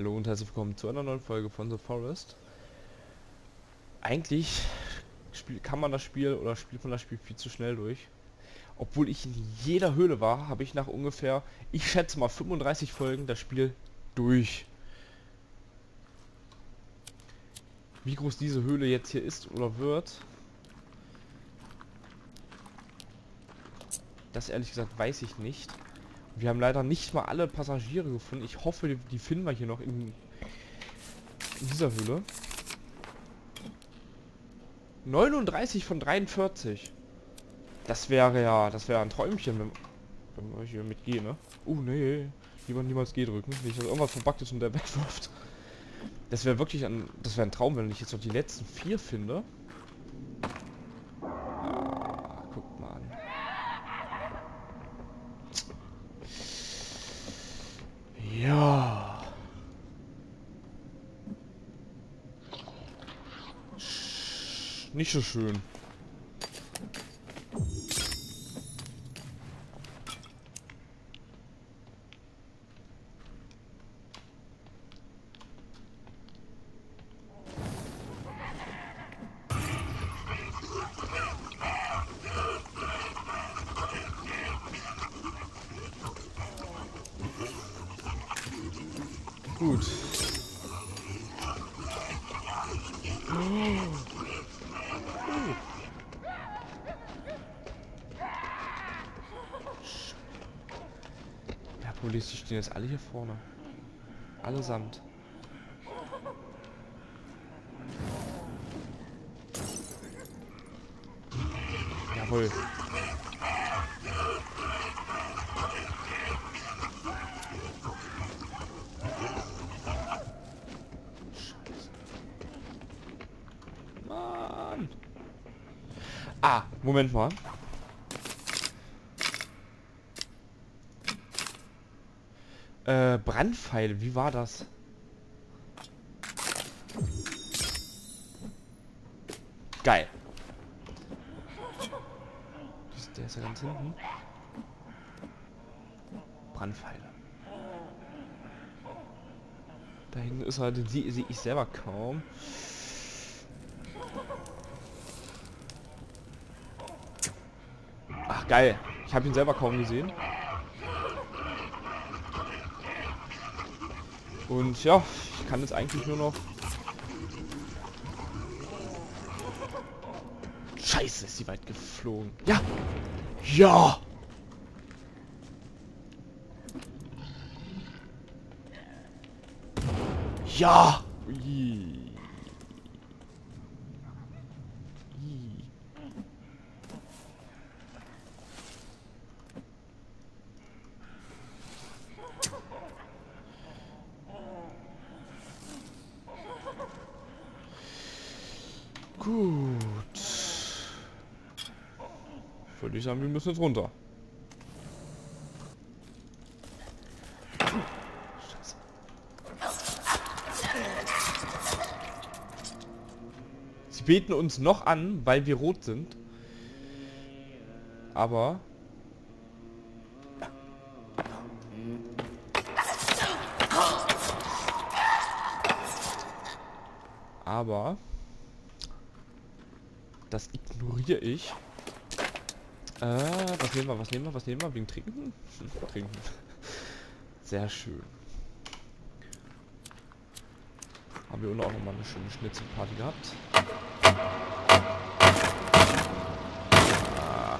Hallo und herzlich willkommen zu einer neuen Folge von The Forest. Eigentlich kann man das Spiel oder spielt man das Spiel viel zu schnell durch. Obwohl ich in jeder Höhle war, habe ich nach ungefähr, ich schätze mal 35 Folgen das Spiel durch. Wie groß diese Höhle jetzt hier ist oder wird, das ehrlich gesagt weiß ich nicht. Wir haben leider nicht mal alle Passagiere gefunden. Ich hoffe, die, finden wir hier noch in, in dieser Höhle. 39 von 43. Das wäre ja, das wäre ein Träumchen, wenn, wenn wir hier mitgehen, ne? Uh, nee. Lieber niemals G drücken. Nicht, dass irgendwas verbuggt ist und der wegwirft. Das wäre wirklich ein, das wäre ein Traum, wenn ich jetzt noch die letzten vier finde. Ja. Nicht so schön. Gut. Ja, Police, die stehen jetzt alle hier vorne. Allesamt. Jawohl. Ah, Moment mal. Äh, Brandpfeil, wie war das? Geil. Der ist ja ganz hinten. Brandpfeile. Da hinten ist er, den sehe seh ich selber kaum. Geil. Ich habe ihn selber kaum gesehen. Und ja, ich kann jetzt eigentlich nur noch... Scheiße, ist sie weit geflogen. Ja! Ja! Ja! Ui. Gut. Würde ich sagen, wir müssen jetzt runter. Sie beten uns noch an, weil wir rot sind. Aber... Aber... Das ignoriere ich. Äh, was nehmen wir, was nehmen wir, was nehmen wir? Wegen Trinken? Hm, trinken. Sehr schön. Haben wir unten auch nochmal eine schöne Schnitzelparty gehabt. Ah.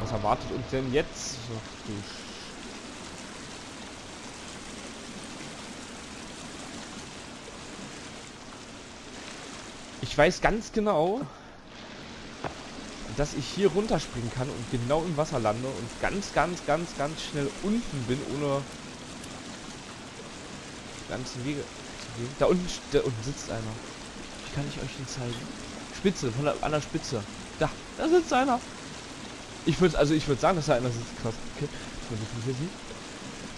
Was erwartet uns denn jetzt? Ach, du Ich weiß ganz genau, dass ich hier runterspringen kann und genau im Wasser lande und ganz, ganz, ganz, ganz schnell unten bin, ohne ganzen Wege zu gehen. Da unten, da unten sitzt einer. Wie kann ich euch den zeigen? Spitze, von der, an der Spitze. Da, da sitzt einer. Ich würde also ich würde sagen, dass da einer sitzt. Krass. Okay.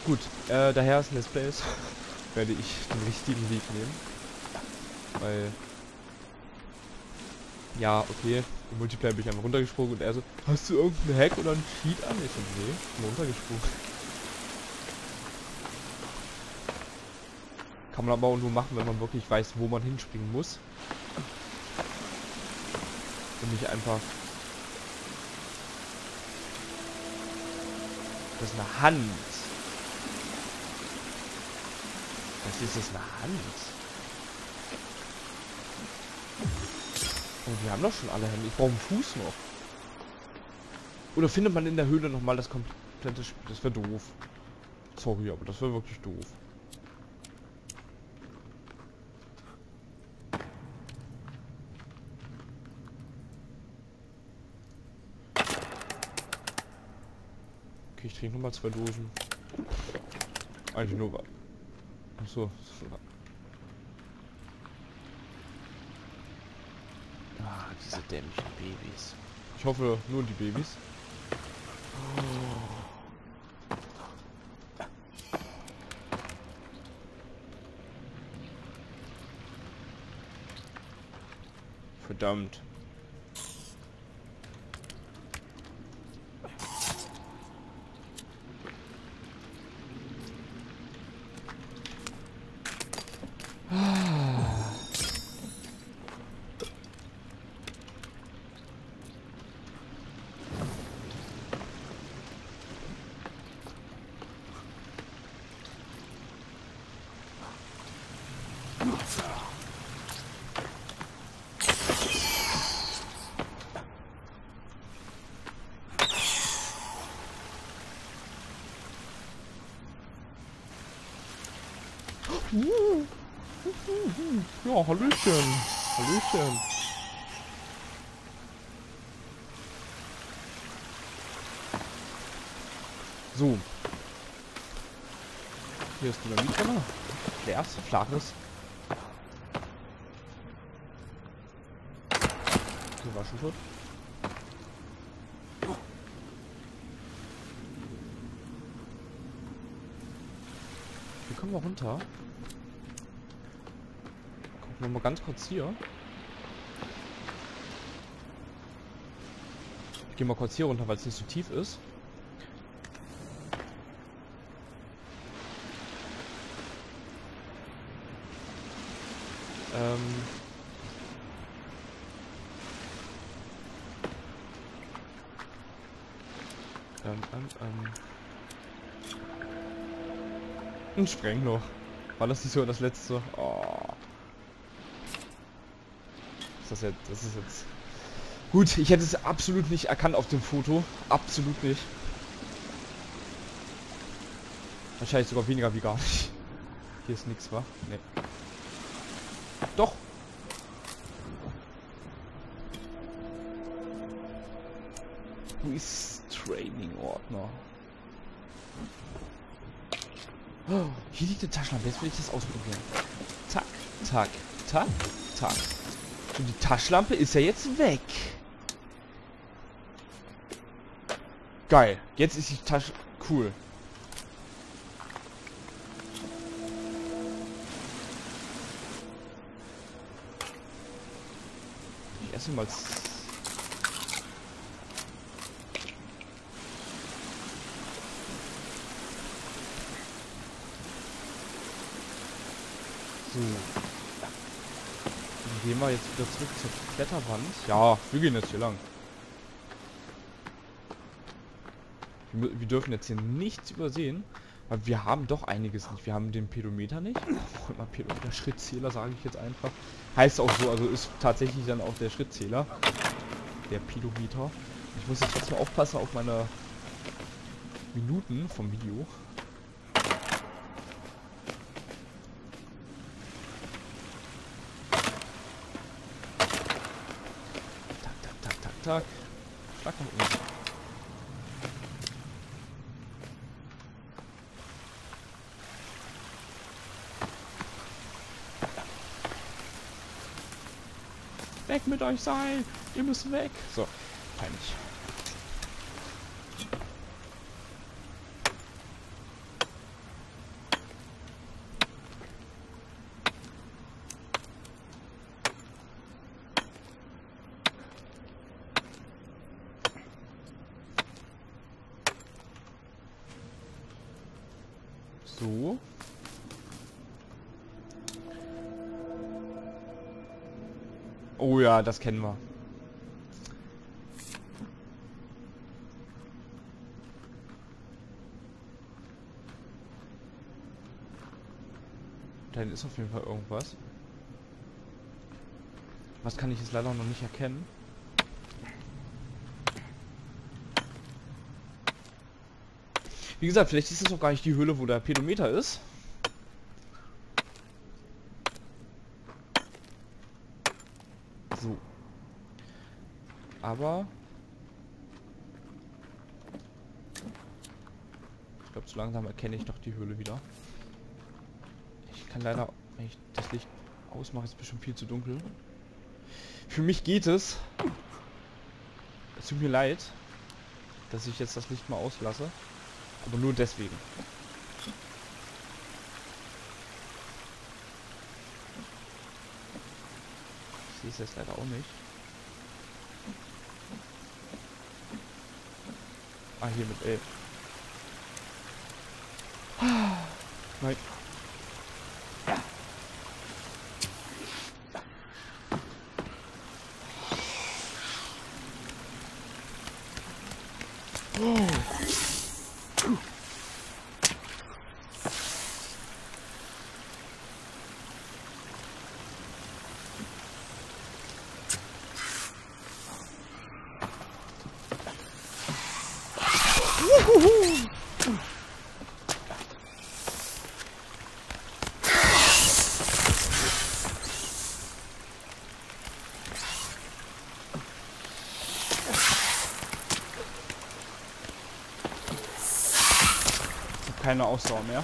Gut, äh, daher ist ein Let's Play ist, werde ich den richtigen Weg nehmen. Weil ja, okay. Im Multiplayer bin ich einfach runtergesprungen und er so, hast du irgendeinen Hack oder einen Cheat an? Ich so, nee, ich bin runtergesprungen. Kann man aber auch nur machen, wenn man wirklich weiß, wo man hinspringen muss. Und nicht einfach... Das ist eine Hand. Was ist das, eine Hand? Oh, wir haben doch schon alle Hände. Ich brauche einen Fuß noch. Oder findet man in der Höhle nochmal das komplette Spiel? Das wäre doof. Sorry, aber das wäre wirklich doof. Okay, ich trinke nochmal zwei Dosen. Eigentlich nur... Achso. Ah, diese dämlichen Babys. Ich hoffe, nur die Babys. Verdammt. Ja, Hallöchen. Hallöchen. So. Hier ist Dynamit drin. Flares, Flares. Du war schon tot. Wie kommen wir runter? Gucken wir mal ganz kurz hier. Ich gehe mal kurz hier runter, weil es nicht so tief ist. Ähm ähm, ähm, ähm. Ein Sprengloch. War das nicht so das letzte? Oh. Das jetzt, das ist jetzt... Gut, ich hätte es absolut nicht erkannt auf dem Foto. Absolut nicht. Wahrscheinlich sogar weniger wie gar nicht. Hier ist nichts, wa? Nee. Doch. Wo ist Training-Ordner? Oh, hier liegt eine Taschenlampe. Jetzt will ich das ausprobieren. Zack, zack, zack, zack. Und die Taschenlampe ist ja jetzt weg. Geil. Jetzt ist die Tasche... Cool. Ich esse mal... So. Dann gehen wir jetzt wieder zurück zur Kletterwand. Ja, wir gehen jetzt hier lang. Wir, wir dürfen jetzt hier nichts übersehen. Weil wir haben doch einiges nicht. Wir haben den Pedometer nicht. Oh, immer Pedometer, Schrittzähler sage ich jetzt einfach. Heißt auch so, also ist tatsächlich dann auch der Schrittzähler. Der Pedometer. Ich muss jetzt trotzdem aufpassen auf meine Minuten vom Video. Tag. Schlag nach unten. Weg mit euch sein! Ihr müsst weg! So, peinlich. so. Oh ja, das kennen wir. Da ist auf jeden Fall irgendwas. Was kann ich jetzt leider noch nicht erkennen. Wie gesagt, vielleicht ist es auch gar nicht die Höhle, wo der Pedometer ist. So. Aber... Ich glaube, so langsam erkenne ich doch die Höhle wieder. Ich kann leider, wenn ich das Licht ausmache, ist es bestimmt viel zu dunkel. Für mich geht es. Es tut mir leid, dass ich jetzt das Licht mal auslasse. Aber nur deswegen. Ich sehe es jetzt leider auch nicht. Ah, hier mit L. Nein. Keine Ausdauer mehr.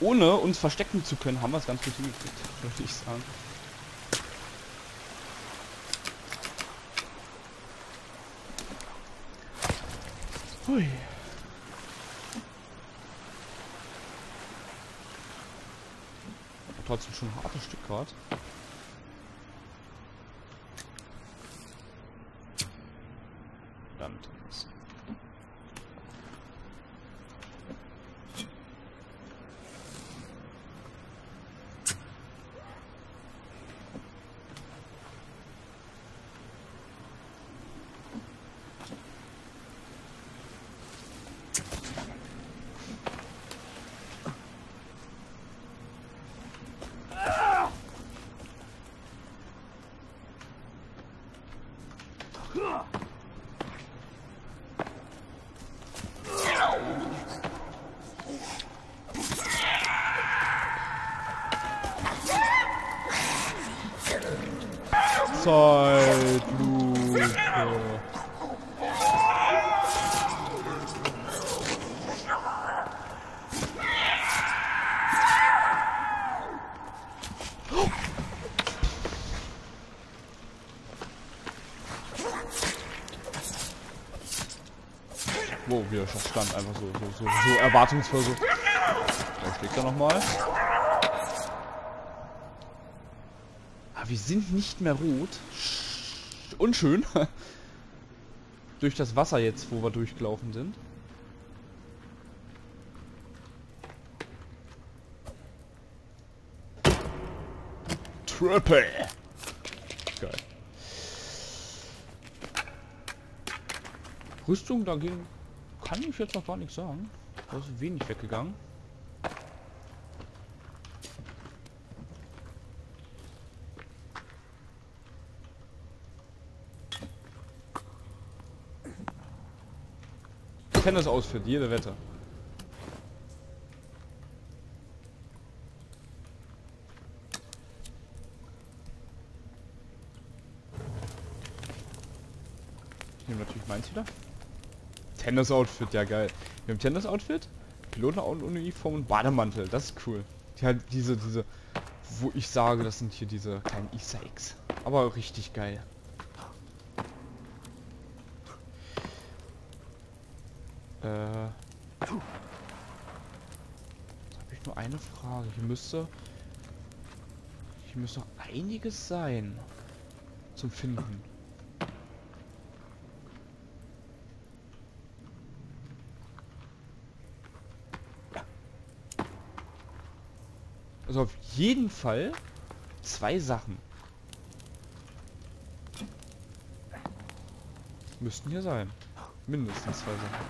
Ohne uns verstecken zu können, haben wir es ganz gut hingekriegt, würde ich sagen. Hui. Trotzdem schon ein hartes Stück gerade. Wir schon stand, einfach so, so, so, so erwartungsvoll so. Da schlägt er nochmal. wir sind nicht mehr rot. Unschön. Durch das Wasser jetzt, wo wir durchgelaufen sind. Triple. Geil. Rüstung dagegen kann ich jetzt noch gar nichts sagen. Da ist wenig weggegangen. Tennis-Outfit, jede Wette. Ich nehme natürlich meins wieder. Tennis-Outfit, ja geil. Wir haben Tennis-Outfit, Pilotenuniform und Bademantel. Das ist cool. Die halt diese, diese, wo ich sage, das sind hier diese kleinen Easter Eggs. Aber richtig geil. Äh. Habe ich nur eine Frage. Hier müsste. Hier müsste noch einiges sein. Zum Finden. Also auf jeden Fall zwei Sachen. Müssten hier sein. Mindestens zwei Sachen.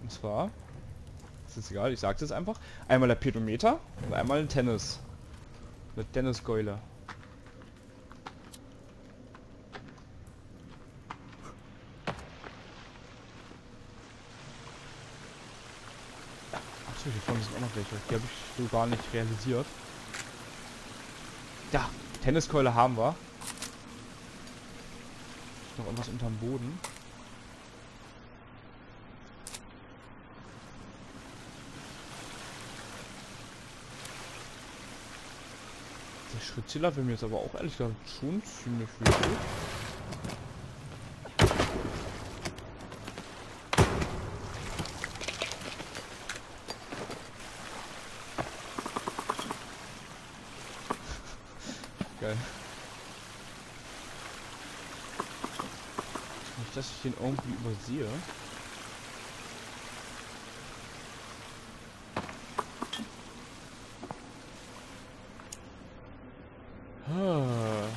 Und zwar, ist jetzt egal, ich sag's jetzt einfach, einmal der Pedometer und einmal ein Tennis. Mit Tenniskeule. Achso, hier vorne sind auch noch welche. Die habe ich so gar nicht realisiert. Da, Tenniskeule haben wir. Ist noch irgendwas unterm Boden. Der Schrittzähler will mir jetzt aber auch ehrlich gesagt schon ziemlich wichtig. Geil. Nicht, dass ich den irgendwie übersehe. Ah.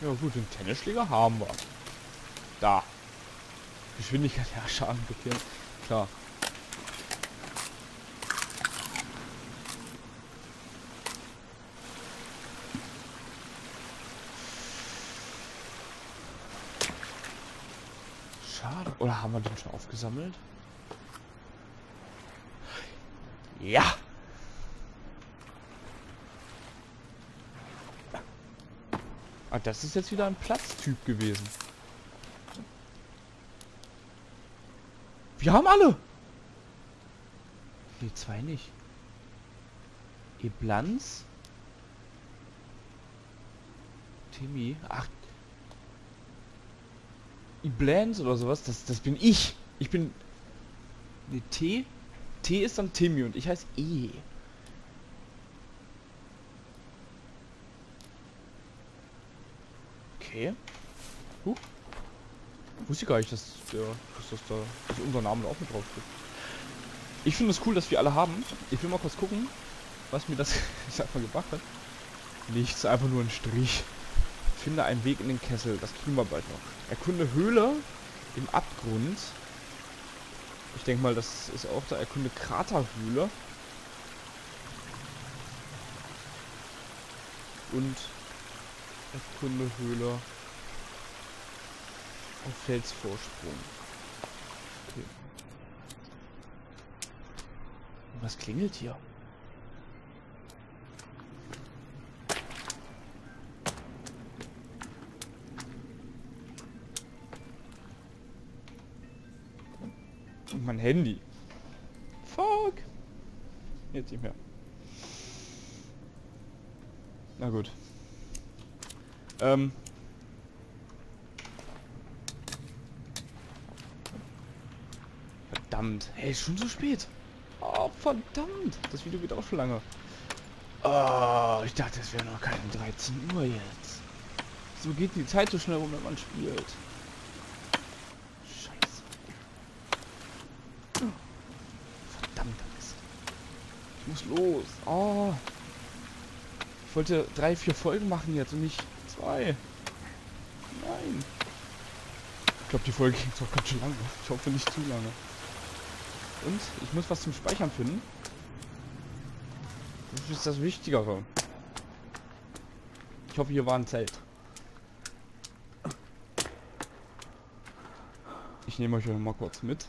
Ja gut, den Tennisschläger haben wir. Da. Geschwindigkeit, Schaden blockieren. Klar. Oder haben wir den schon aufgesammelt? Ja! Ah, das ist jetzt wieder ein Platztyp gewesen. Wir haben alle! Nee, zwei nicht. Eblanz? Timmy? Ach. Iblanz oder sowas? Das, das bin ich. Ich bin... Nee, T? T ist dann Timmy und ich heiße E. Okay. Huch. Wusste gar nicht, dass, der, dass das da dass unser Name auch mit drauf steht. Ich finde es das cool, dass wir alle haben. Ich will mal kurz gucken, was mir das, ich sag mal, gebracht hat. Nichts, einfach nur ein Strich. Finde einen Weg in den Kessel, das kriegen wir bald noch. Erkunde Höhle im Abgrund. Ich denke mal, das ist auch da. Erkunde Kraterhöhle. Und Erkunde Höhle auf Felsvorsprung. Okay. Was klingelt hier? Mein Handy. Fuck. Jetzt nicht mehr. Na gut. Ähm. Verdammt. Hey, schon so spät. Oh, verdammt. Das Video geht auch schon lange. Oh, ich dachte, es wäre noch keine 13 Uhr jetzt. So geht die Zeit so schnell rum, wenn man spielt. Scheiße. Verdammt. Ich muss los. Oh. Ich wollte drei, vier Folgen machen jetzt und nicht zwei. Nein. Ich glaube, die Folge ging doch ganz schön lange. Ich hoffe nicht zu lange. Und ich muss was zum Speichern finden. Das ist das Wichtigere. Ich hoffe, hier war ein Zelt. Ich nehme euch noch mal kurz mit.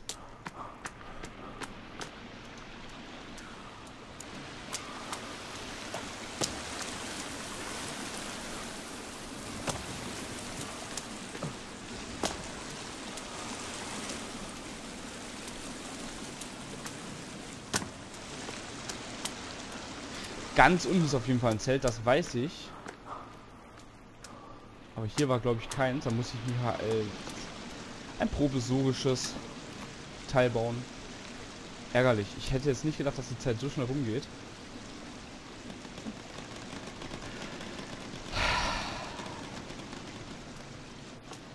Ganz unten ist auf jeden Fall ein Zelt, das weiß ich. Aber hier war, glaube ich, keins. Da muss ich mir äh, ein provisorisches Teil bauen. Ärgerlich. Ich hätte jetzt nicht gedacht, dass die Zeit so schnell rumgeht.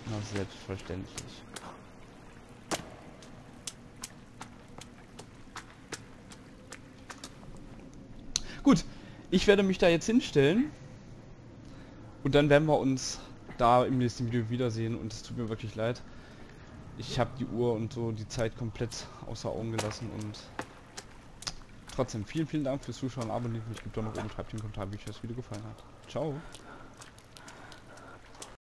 Na, selbstverständlich. Gut, ich werde mich da jetzt hinstellen. Und dann werden wir uns da im nächsten Video wiedersehen. Und es tut mir wirklich leid. Ich habe die Uhr und so die Zeit komplett außer Augen gelassen. Und trotzdem vielen, vielen Dank fürs Zuschauen. Abonniert mich, gebt doch noch oben, schreibt den Kommentar, wie euch das Video gefallen hat. Ciao.